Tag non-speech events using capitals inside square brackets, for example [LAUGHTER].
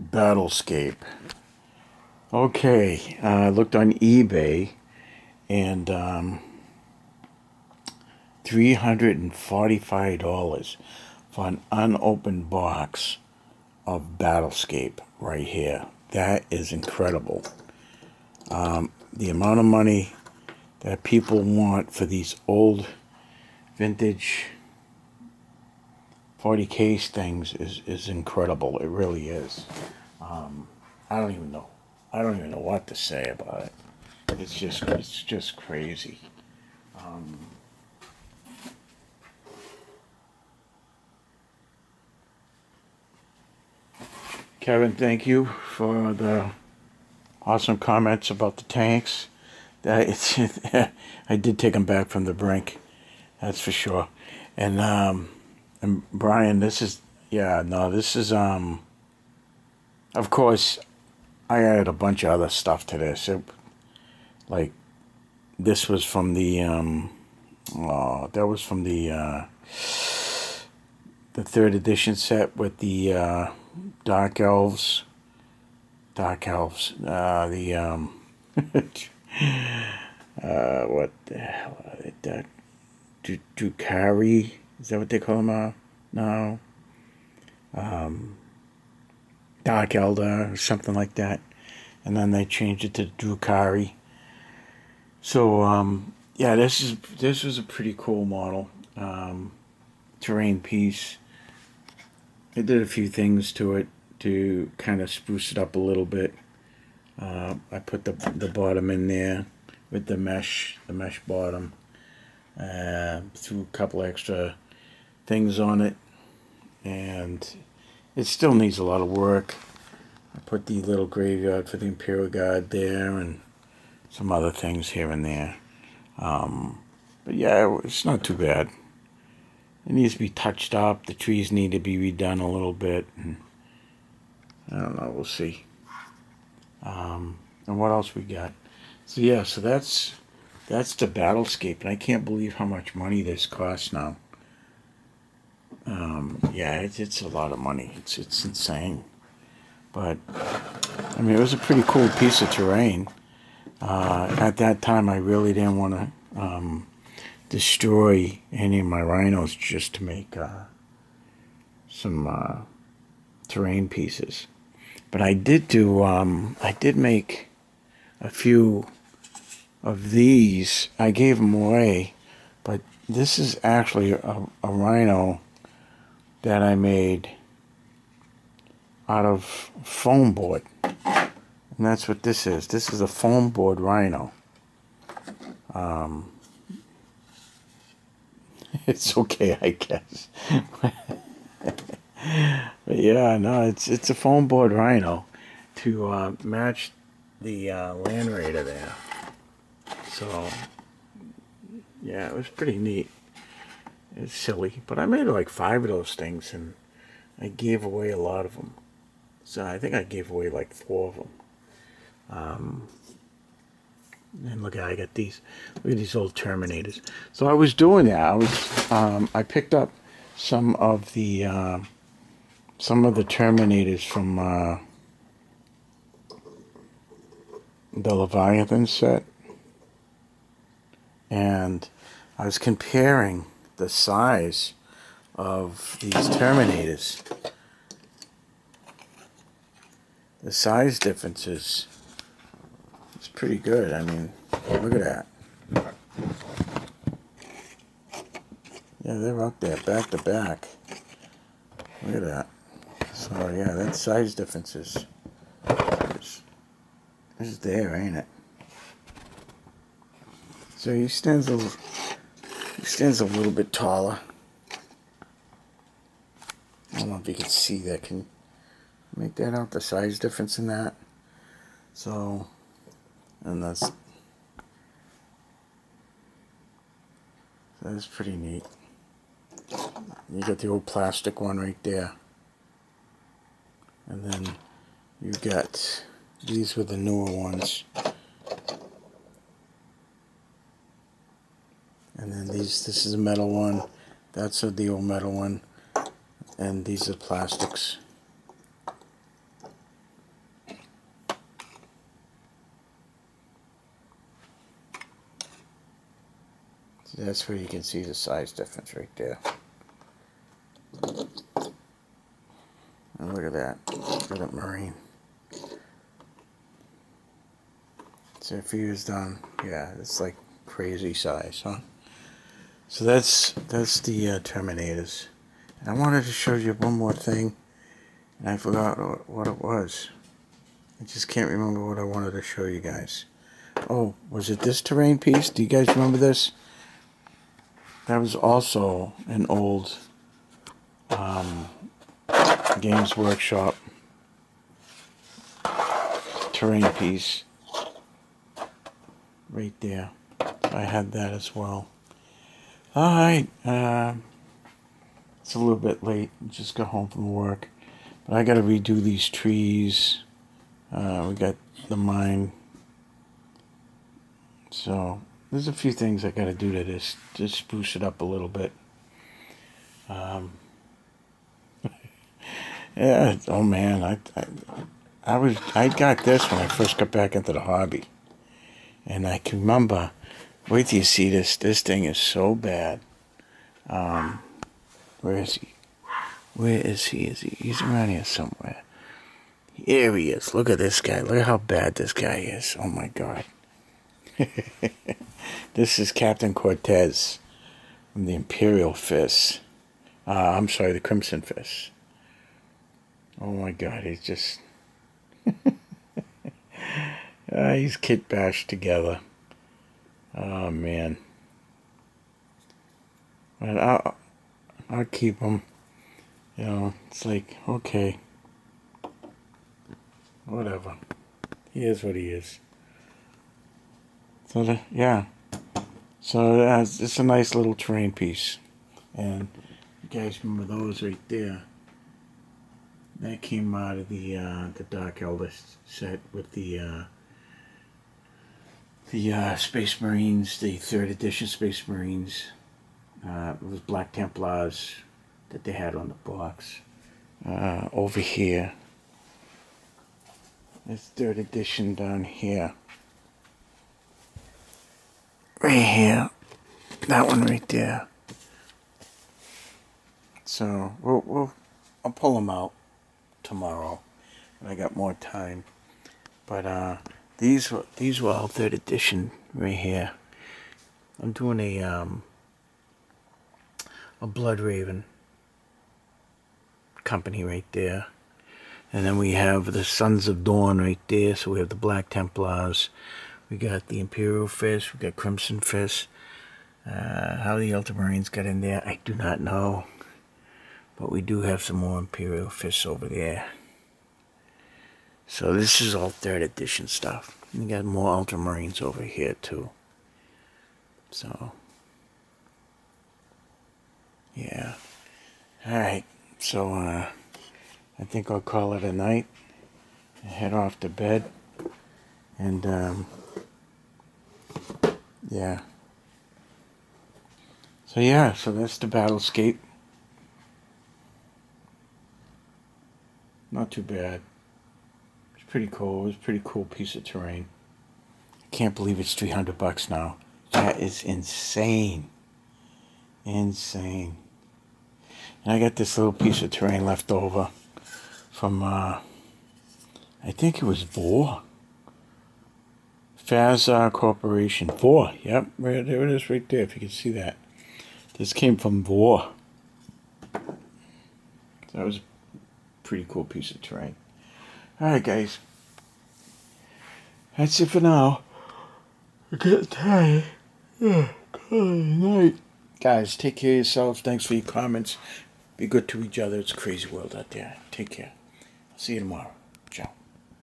Battlescape. Okay, I uh, looked on eBay and um, $345 for an unopened box of Battlescape right here. That is incredible. Um, the amount of money that people want for these old vintage 40 case things is, is incredible. It really is. Um, I don't even know. I don't even know what to say about it. It's just it's just crazy. Um, Kevin, thank you for the awesome comments about the tanks. That [LAUGHS] it's I did take them back from the brink, that's for sure. And um, and Brian, this is yeah no this is um. Of course, I added a bunch of other stuff to this. It, like this was from the um, oh, that was from the uh, the third edition set with the uh, Dark Elves. Dark Elves. Uh, the um, [LAUGHS] uh, what the hell are they? Drukhari. Is that what they call them now? No. Um, Dark Eldar or something like that. And then they changed it to Drukhari. So um, yeah, this is this was a pretty cool model. Um, terrain piece. I did a few things to it to kind of spruce it up a little bit. Uh, I put the the bottom in there with the mesh, the mesh bottom. Uh, threw a couple extra things on it, and it still needs a lot of work. I put the little graveyard for the Imperial Guard there, and some other things here and there. Um, but yeah, it's not too bad. It needs to be touched up. The trees need to be redone a little bit. And I don't know. We'll see. Um, and what else we got? So yeah, so that's that's the Battlescape, and I can't believe how much money this costs now. Um, yeah, it's, it's a lot of money. It's it's insane. But I mean, it was a pretty cool piece of terrain. Uh, at that time, I really didn't want to um, destroy any of my rhinos just to make uh, some uh, terrain pieces. But I did do, um, I did make a few of these. I gave them away, but this is actually a, a rhino that I made out of foam board. And that's what this is. This is a foam board rhino. Um, [LAUGHS] it's okay, I guess. [LAUGHS] but yeah, no, it's it's a foam board rhino to uh, match the uh, Land Raider there. So yeah, it was pretty neat. It's silly, but I made like five of those things, and I gave away a lot of them. So I think I gave away like four of them. Um, and look, I got these. Look at these old Terminators. So I was doing that. I was. Um, I picked up some of the uh, some of the Terminators from uh, the Leviathan set, and I was comparing the size of these Terminators. The size differences is pretty good. I mean, look at that. Yeah, they're up there, back to back. Look at that. So, yeah, that size difference is, is, is there, ain't it? So he stands a, he stands a little bit taller. I don't know if you can see that. Can make that out, the size difference in that? So, and that's that's pretty neat. You got the old plastic one right there. And then you got these were the newer ones. And then these, this is a metal one. That's a old metal one. And these are plastics. That's where you can see the size difference right there. And look at that. Look at marine. So if he was done, yeah, it's like crazy size, huh? So that's that's the uh, Terminators. And I wanted to show you one more thing, and I forgot what it was. I just can't remember what I wanted to show you guys. Oh, was it this terrain piece? Do you guys remember this? That was also an old um, Games Workshop terrain piece right there. I had that as well. Alright, uh, it's a little bit late. Just got home from work. But I got to redo these trees. Uh, we got the mine. So, there's a few things I got to do to this. Just spruce it up a little bit. Um, [LAUGHS] yeah, oh man, I, I, I was, I got this when I first got back into the hobby. And I can remember, wait till you see this. This thing is so bad. Um, where is he? Where is he? Is he? He's around here somewhere. Here he is. Look at this guy. Look at how bad this guy is. Oh my God. [LAUGHS] this is Captain Cortez from the Imperial Fist. Uh, I'm sorry, the Crimson Fist. Oh my God, he's just. Uh, [LAUGHS] he's kit bashed together. Oh man. But I'll, I'll keep him. You know, it's like, okay. Whatever. He is what he is. So, the, yeah. So, uh, it's a nice little terrain piece. And you guys remember those right there. That came out of the uh, the Dark Eldar set with the uh, the uh, Space Marines, the third edition Space Marines. Uh, it was Black Templars that they had on the box. Uh, over here, this third edition down here. Right here. That one right there. So, we'll, we'll, I'll pull them out tomorrow when I got more time. But, uh, these were these were all third edition right here. I'm doing a um a Blood Raven company right there. And then we have the Sons of Dawn right there. So we have the Black Templars. We got the Imperial Fist. We got Crimson Fist. Uh, how the Ultramarines got in there, I do not know. But we do have some more Imperial Fists over there. So this is all third edition stuff. We got more Ultramarines over here too. So, yeah. Alright, so uh, I think I'll call it a night. Head off to bed. And, um, yeah. So yeah, so that's the Battlescape. Not too bad pretty cool. It was pretty cool piece of terrain. I can't believe it's 300 bucks now. That is insane. Insane. And I got this little piece of terrain left over from, uh, I think it was VOR. FASA Corporation. VOR. Yep, right, there it is right there, if you can see that. This came from VOR. That was a pretty cool piece of terrain. Alright, guys. That's it for now. I get tired. Yeah, good night. Guys, take care of yourselves. Thanks for your comments. Be good to each other. It's a crazy world out there. Take care. I'll see you tomorrow.